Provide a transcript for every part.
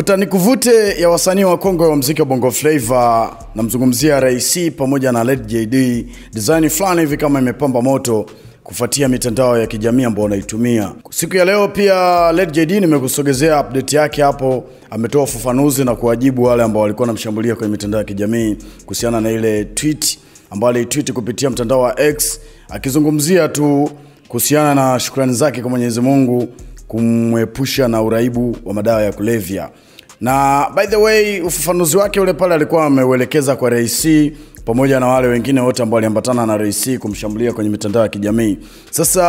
Vuta ni kuvute ya wasanii wa kongwe wa mziki wa Bongo Flava, namzungumzia Rais pamoja na Lady JD, design fulani hivi kama imepamba moto kufuatia mitandao ya kijamii ambayo wanaitumia. Siku ya leo pia Lady JD nimekusogezea update yake hapo, ametoa ufafanuzi na kuwajibu wale ambao walikuwa wanamshambulia kwenye mitandao ya kijamii kuhusiana na ile tweet ambayo alitweet kupitia mtandao wa X akizungumzia tu kuhusiana na shukrani zake kwa Mwenyezi Mungu kumwepusha na uraibu wa madawa ya kulevya. Na by the way, ufafanuzi wake ule pale alikuwa ameuelekeza kwa Rais pamoja na wale wengine wote ambao waliambatana na Rais kumshambulia kwenye mitandao ya kijamii. Sasa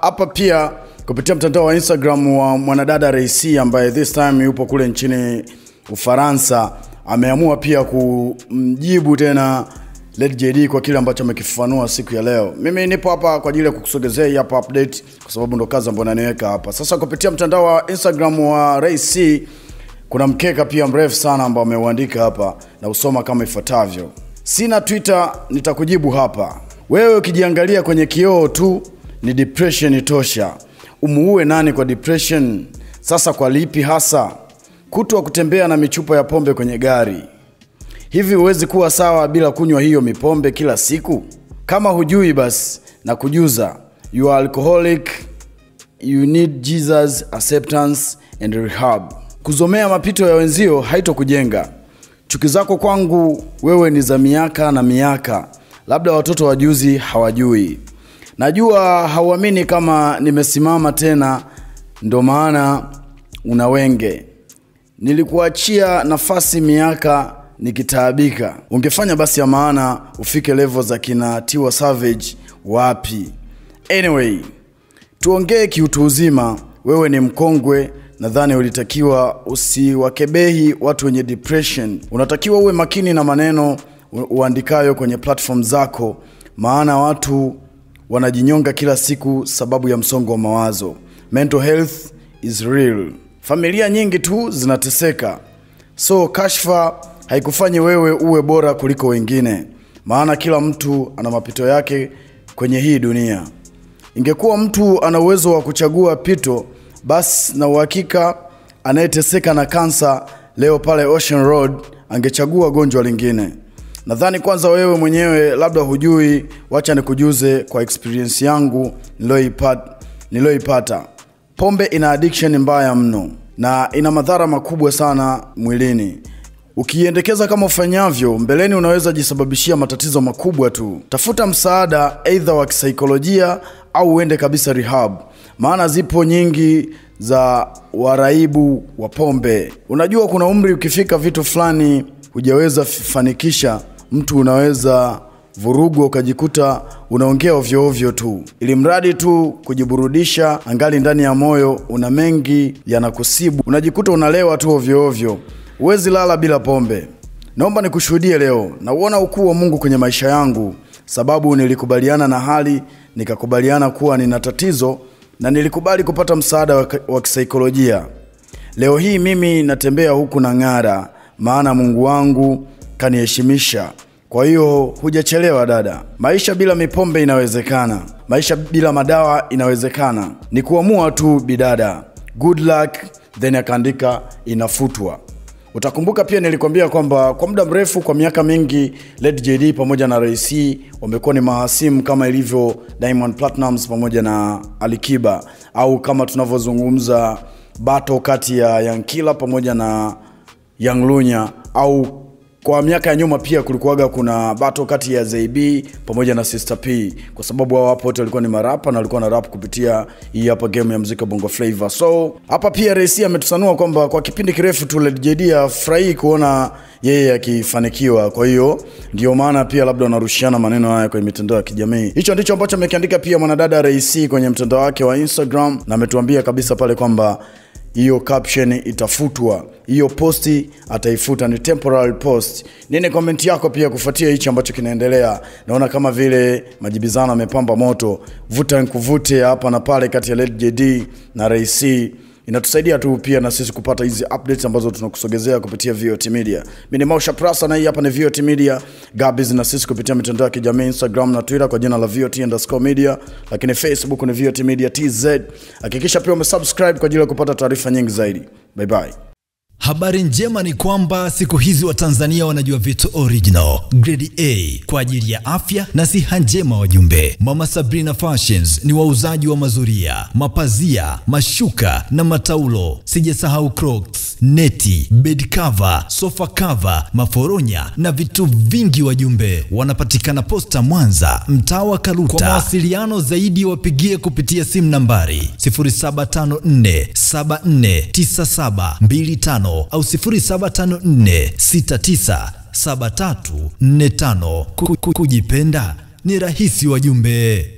hapa pia kupitia mtandao wa Instagram wa mwanadada Rais ambaye this time yupo kule nchini Ufaransa ameamua pia kumjibu tena Lady JD kwa kile ambacho amekifafanua siku ya leo. Mimi nipo hapa kwa ajili ya kukusogezea hapa update kwa sababu ndo kazi ambayo naniweka hapa. Sasa kupitia mtandao wa Instagram wa Ray C kuna mkeka pia mrefu sana ambao ameuandika hapa na usoma kama ifuatavyo. Sina Twitter, nitakujibu hapa. Wewe ukijiangalia kwenye kioo tu ni depression tosha. Umuue nani kwa depression? Sasa kwa lipi hasa? Kutwa kutembea na michupa ya pombe kwenye gari. Hivi huwezi kuwa sawa bila kunywa hiyo mipombe kila siku? Kama hujui basi na kujuza, you are alcoholic, you need Jesus acceptance and rehab. Kuzomea mapito ya wenzio haitokujenga. Chuki zako kwangu wewe ni za miaka na miaka, labda watoto wa juzi hawajui. Najua hauamini kama nimesimama tena, ndo maana una wenge. Nilikuachia nafasi miaka nikitaabika. Ungefanya basi ya maana ufike levo za kina Tiwa Savage wapi? Anyway, tuongee kiutu uzima. Wewe ni mkongwe, nadhani ulitakiwa usiwakebehi watu wenye depression. Unatakiwa uwe makini na maneno uandikayo kwenye platform zako, maana watu wanajinyonga kila siku sababu ya msongo wa mawazo. Mental health is real. Familia nyingi tu zinateseka, so kashfa haikufanyi wewe uwe bora kuliko wengine, maana kila mtu ana mapito yake kwenye hii dunia. Ingekuwa mtu ana uwezo wa kuchagua pito, basi na uhakika anayeteseka na kansa leo pale Ocean Road angechagua gonjwa lingine. Nadhani kwanza wewe mwenyewe labda hujui, wacha nikujuze kwa experience yangu niliyoipata. Pombe ina addiction mbaya mno na ina madhara makubwa sana mwilini. Ukiiendekeza kama ufanyavyo, mbeleni unaweza jisababishia matatizo makubwa tu. Tafuta msaada aidha wa kisaikolojia au uende kabisa rehab, maana zipo nyingi za waraibu wa pombe. Unajua kuna umri ukifika vitu fulani hujaweza fanikisha, mtu unaweza vurugwa ukajikuta unaongea ovyo ovyo tu, ili mradi tu kujiburudisha, angali ndani ya moyo una mengi yanakusibu, unajikuta unalewa tu ovyo ovyo. Huwezi lala bila pombe. Naomba nikushuhudie leo, nauona ukuu wa Mungu kwenye maisha yangu, sababu nilikubaliana na hali, nikakubaliana kuwa nina tatizo na nilikubali kupata msaada wa, kisaikolojia. Leo hii mimi natembea huku na ng'ara, maana Mungu wangu kaniheshimisha. Kwa hiyo hujachelewa dada. Maisha bila mipombe inawezekana, maisha bila madawa inawezekana. Ni kuamua tu bidada. Good luck. Then akaandika inafutwa. Utakumbuka pia nilikwambia kwamba kwa muda mrefu, kwa miaka mingi, Lady JD pamoja na Rais wamekuwa ni mahasimu kama ilivyo Diamond Platnumz pamoja na Alikiba, au kama tunavyozungumza bato kati ya Yankila pamoja na Young Lunya au kwa miaka ya nyuma pia kulikuwaga kuna bato kati ya ZB pamoja na Sister P, kwa sababu hao hapo wote walikuwa ni marapa na walikuwa na rap kupitia hii hapa game ya mziki wa Bongo flavor So hapa pia Rais ametusanua kwamba kwa kipindi kirefu tu Lady JD afurahi kuona yeye akifanikiwa. Kwa hiyo ndio maana pia labda wanarushiana maneno haya kwenye mitandao ya kijamii. Hicho ndicho ambacho amekiandika pia mwanadada Rais kwenye mtandao wake wa Instagram, na ametuambia kabisa pale kwamba hiyo caption itafutwa, hiyo posti ataifuta, ni temporary post. Nini komenti yako pia kufuatia hichi ambacho kinaendelea? Naona kama vile majibizano amepamba moto, vuta nkuvute hapa na pale kati ya Lady JD na Rais inatusaidia tu pia na sisi kupata hizi updates ambazo tunakusogezea kupitia VOT Media. Mimi ni Mausha Prasa na hii hapa ni VOT Media. Gabiz na sisi kupitia mitandao ya kijamii Instagram na Twitter kwa jina la VOT underscore media, lakini Facebook ni VOT Media TZ. Hakikisha pia umesubscribe kwa ajili ya kupata taarifa nyingi zaidi. Bye bye. Habari njema ni kwamba siku hizi Watanzania wanajua vitu original grade A kwa ajili ya afya na siha njema. Wajumbe, Mama Sabrina Fashions ni wauzaji wa mazuria, mapazia, mashuka na mataulo. Sijasahau Crocs, neti, bed cover, sofa cover, maforonya na vitu vingi. Wajumbe, wanapatikana Posta Mwanza, mtaa wa Kaluta. Kwa mawasiliano zaidi wapigie kupitia simu nambari 0754749725 au 0754697345. Ku- ku- Kujipenda ni rahisi wajumbe.